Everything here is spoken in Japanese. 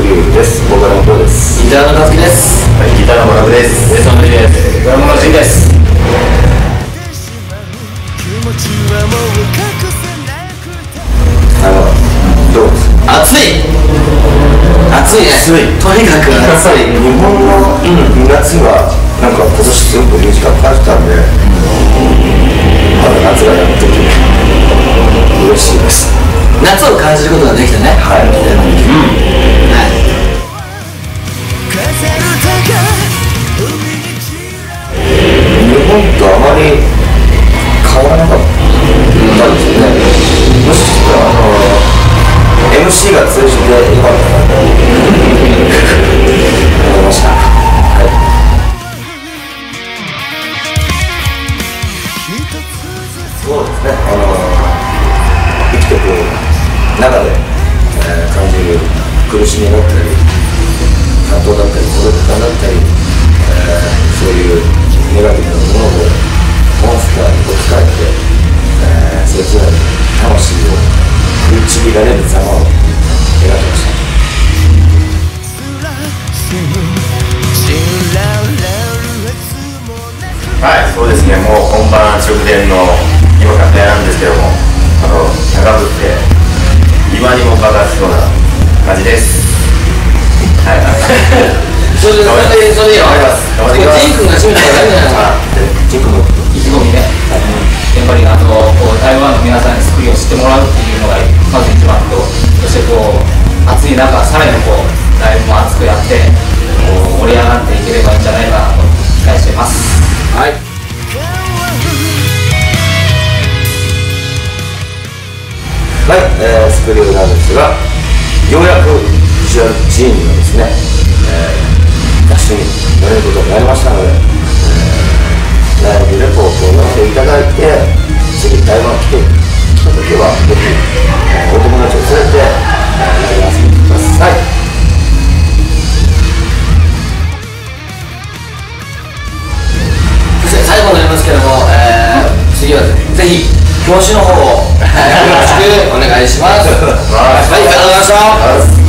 ギターの和樹です。はい、ギターの村です。ベースの森ですドラムのジンです。あの、どうですか？暑い。暑いね。暑い。とにかく暑い。日本の夏は、なんか今年すごく短く感じたんで、まだ夏がやってて、嬉しいです。夏を感じることができたね。はい。はい本とあまり変わらなかったんですよね。もしかしたら、あの、MC が通じてよかったなと思いました。はい。そうですね。あの、生きていく中で、えー感じる苦しみだったり、葛藤だったり、孤独感だったり、えーそういうネガティブなものられる様を描きました。はい、そうですね、もう本番直前の今楽屋なんですけども、あの、高くて、今にも爆発しそうな感じです。はい、それでそれでります。ジン君が締めたらダメくやって、盛り上がっていければいいんじゃないかなと期待しています。はいはい、えースクリューなんですが、ようやくジュジーンがですね、ひ表紙の方をよろしくお願いします。はい。ありがとうございました